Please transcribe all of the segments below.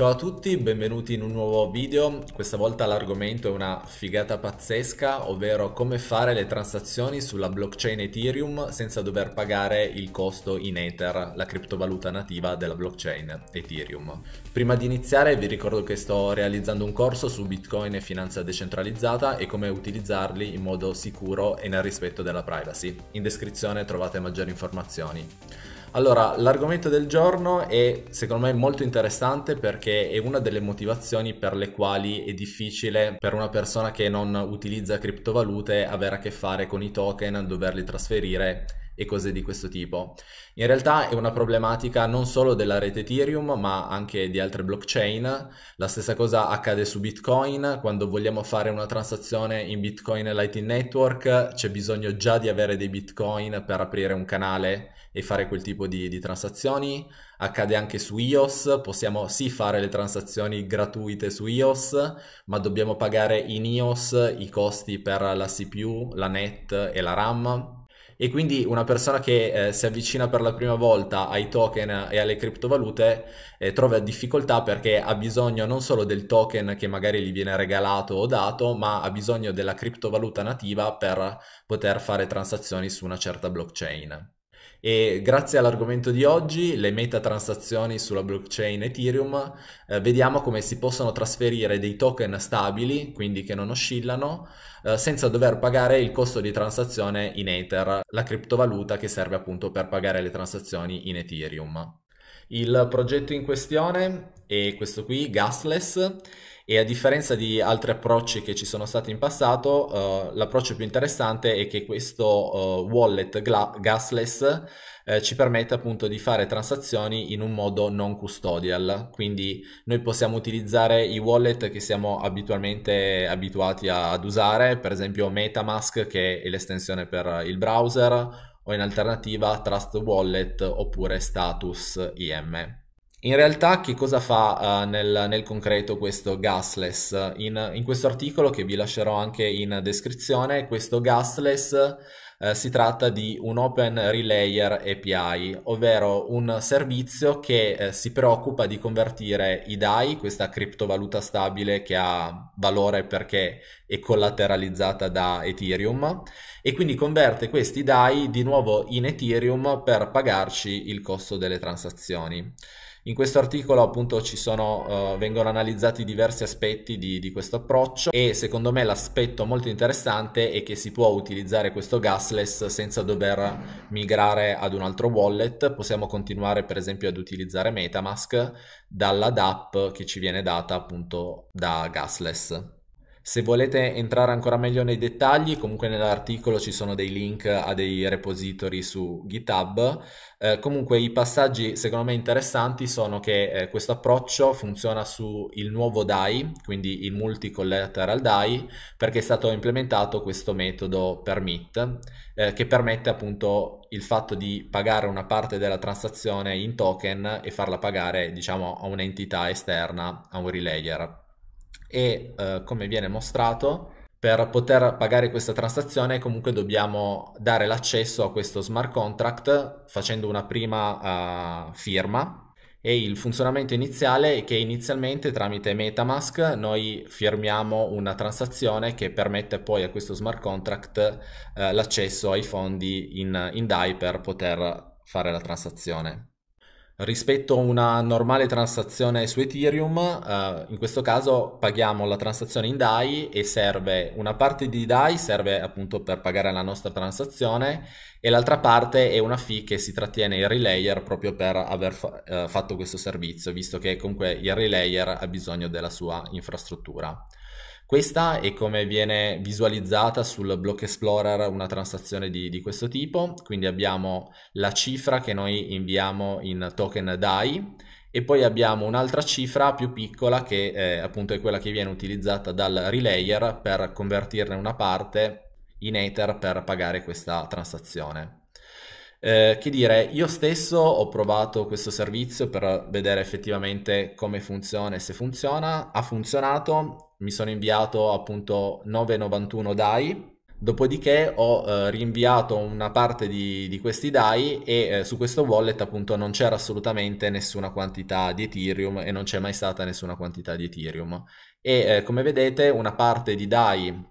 Ciao a tutti, benvenuti in un nuovo video. Questa volta l'argomento è una figata pazzesca, ovvero come fare le transazioni sulla blockchain Ethereum senza dover pagare il costo in Ether, la criptovaluta nativa della blockchain Ethereum. Prima di iniziare vi ricordo che sto realizzando un corso su Bitcoin e finanza decentralizzata e come utilizzarli in modo sicuro e nel rispetto della privacy. In descrizione trovate maggiori informazioni. Allora, l'argomento del giorno è secondo me molto interessante perché è una delle motivazioni per le quali è difficile per una persona che non utilizza criptovalute avere a che fare con i token, doverli trasferire e cose di questo tipo. In realtà è una problematica non solo della rete Ethereum ma anche di altre blockchain. La stessa cosa accade su Bitcoin, quando vogliamo fare una transazione in Bitcoin Lightning Network c'è bisogno già di avere dei Bitcoin per aprire un canale e fare quel tipo di, di transazioni. Accade anche su iOS, possiamo sì fare le transazioni gratuite su iOS, ma dobbiamo pagare in iOS i costi per la CPU, la NET e la RAM e quindi una persona che eh, si avvicina per la prima volta ai token e alle criptovalute eh, trova difficoltà perché ha bisogno non solo del token che magari gli viene regalato o dato, ma ha bisogno della criptovaluta nativa per poter fare transazioni su una certa blockchain. E grazie all'argomento di oggi, le metatransazioni sulla blockchain Ethereum, eh, vediamo come si possono trasferire dei token stabili, quindi che non oscillano, eh, senza dover pagare il costo di transazione in Ether, la criptovaluta che serve appunto per pagare le transazioni in Ethereum. Il progetto in questione è questo qui, Gasless, e a differenza di altri approcci che ci sono stati in passato, uh, l'approccio più interessante è che questo uh, wallet gasless uh, ci permette appunto di fare transazioni in un modo non custodial, quindi noi possiamo utilizzare i wallet che siamo abitualmente abituati a, ad usare, per esempio Metamask che è l'estensione per il browser o in alternativa Trust Wallet oppure Status IM. In realtà che cosa fa uh, nel, nel, concreto questo gasless? In, in, questo articolo che vi lascerò anche in descrizione, questo gasless uh, si tratta di un Open Relayer API, ovvero un servizio che uh, si preoccupa di convertire i DAI, questa criptovaluta stabile che ha valore perché è collateralizzata da Ethereum, e quindi converte questi DAI di nuovo in Ethereum per pagarci il costo delle transazioni. In questo articolo appunto ci sono, uh, vengono analizzati diversi aspetti di, di questo approccio e secondo me l'aspetto molto interessante è che si può utilizzare questo gasless senza dover migrare ad un altro wallet, possiamo continuare per esempio ad utilizzare Metamask dalla DApp che ci viene data appunto da gasless. Se volete entrare ancora meglio nei dettagli, comunque nell'articolo ci sono dei link a dei repository su GitHub. Eh, comunque i passaggi secondo me interessanti sono che eh, questo approccio funziona su il nuovo DAI, quindi il multi-collateral DAI, perché è stato implementato questo metodo permit, eh, che permette appunto il fatto di pagare una parte della transazione in token e farla pagare diciamo a un'entità esterna, a un relayer e eh, come viene mostrato per poter pagare questa transazione comunque dobbiamo dare l'accesso a questo smart contract facendo una prima uh, firma e il funzionamento iniziale è che inizialmente tramite Metamask noi firmiamo una transazione che permette poi a questo smart contract uh, l'accesso ai fondi in, in DAI per poter fare la transazione. Rispetto a una normale transazione su Ethereum, eh, in questo caso paghiamo la transazione in DAI e serve una parte di DAI serve appunto per pagare la nostra transazione e l'altra parte è una fee che si trattiene il relayer proprio per aver fa- eh, fatto questo servizio, visto che comunque il relayer ha bisogno della sua infrastruttura. Questa è come viene visualizzata sul Block Explorer una transazione di, di, questo tipo, quindi abbiamo la cifra che noi inviamo in token DAI e poi abbiamo un'altra cifra più piccola che eh, appunto è quella che viene utilizzata dal relayer per convertirne una parte in Ether per pagare questa transazione. Eh, che dire, io stesso ho provato questo servizio per vedere effettivamente come funziona e se funziona. Ha funzionato, mi sono inviato appunto 9,91 DAI Dopodiché ho eh, rinviato una parte di, di questi DAI e eh, su questo wallet appunto non c'era assolutamente nessuna quantità di Ethereum e non c'è mai stata nessuna quantità di Ethereum. E eh, come vedete una parte di DAI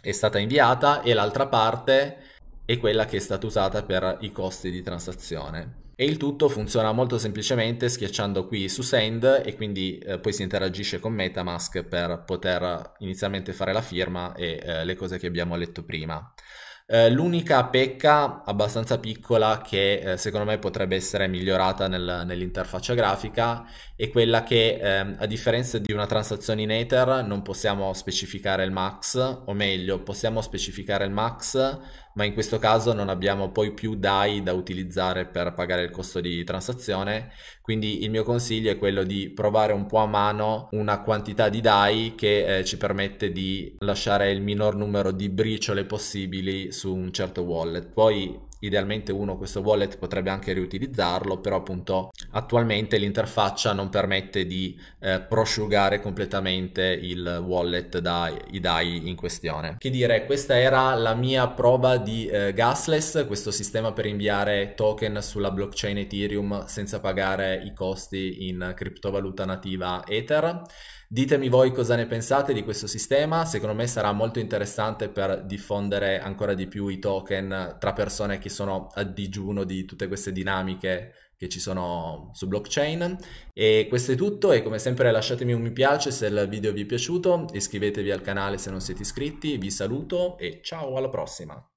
è stata inviata e l'altra parte è quella che è stata usata per i costi di transazione. E il tutto funziona molto semplicemente schiacciando qui su Send e quindi eh, poi si interagisce con Metamask per poter inizialmente fare la firma e eh, le cose che abbiamo letto prima. Eh, l'unica pecca abbastanza piccola che eh, secondo me potrebbe essere migliorata nel, nell'interfaccia grafica è quella che eh, a differenza di una transazione in Ether non possiamo specificare il max o meglio possiamo specificare il max ma in questo caso non abbiamo poi più DAI da utilizzare per pagare il costo di transazione, quindi il mio consiglio è quello di provare un po' a mano una quantità di DAI che eh, ci permette di lasciare il minor numero di briciole possibili su un certo wallet. Poi idealmente uno questo wallet potrebbe anche riutilizzarlo, però appunto attualmente l'interfaccia non permette di eh, prosciugare completamente il wallet dai DAI in questione. Che dire, questa era la mia prova di eh, Gasless, questo sistema per inviare token sulla blockchain Ethereum senza pagare i costi in criptovaluta nativa Ether. Ditemi voi cosa ne pensate di questo sistema, secondo me sarà molto interessante per diffondere ancora di più i token tra persone che sono a digiuno di tutte queste dinamiche che ci sono su blockchain. E questo è tutto e come sempre lasciatemi un mi piace se il video vi è piaciuto, iscrivetevi al canale se non siete iscritti, vi saluto e ciao alla prossima!